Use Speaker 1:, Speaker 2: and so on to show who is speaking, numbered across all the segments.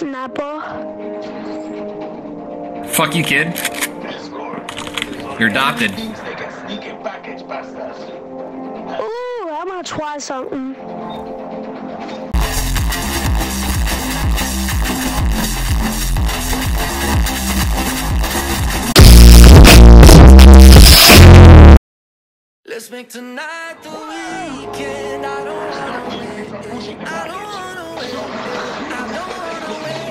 Speaker 1: Snapple.
Speaker 2: Fuck you, kid. You're adopted.
Speaker 1: Ooh, I'm gonna try something.
Speaker 3: Let's make tonight the weekend. I don't wanna win. I don't wanna win. I don't wanna win celebrate.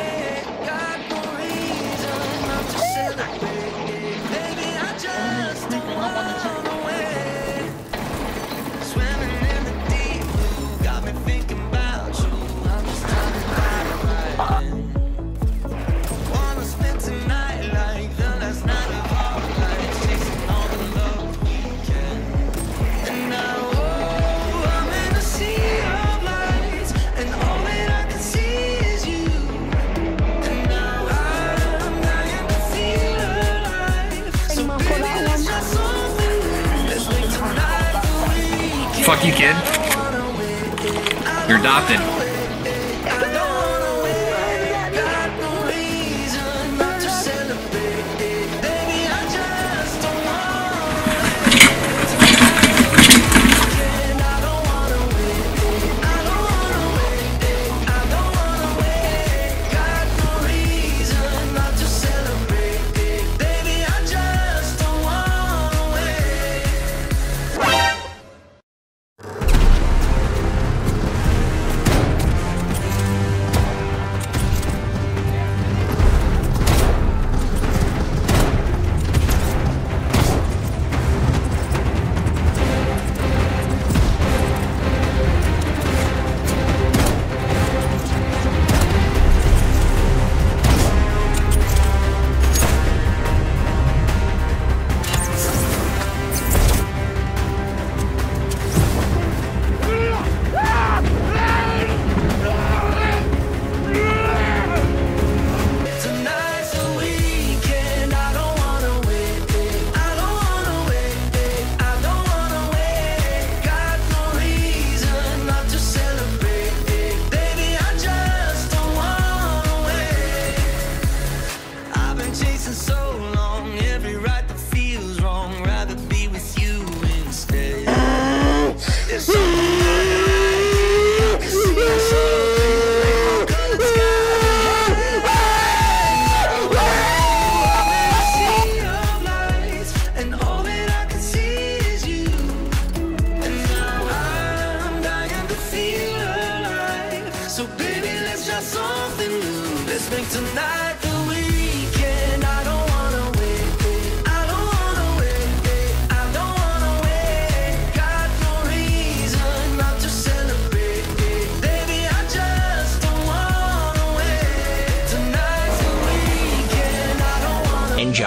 Speaker 2: Fuck you, kid. You're adopted.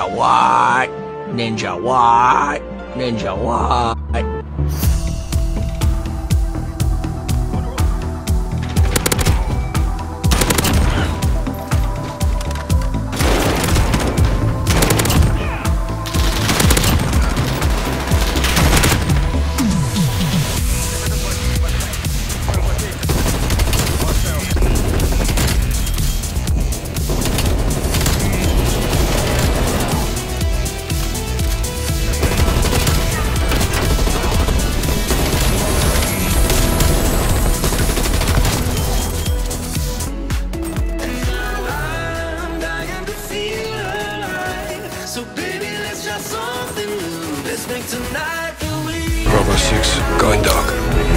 Speaker 4: Ninja what? Ninja what? Ninja what?
Speaker 5: 406, going dark.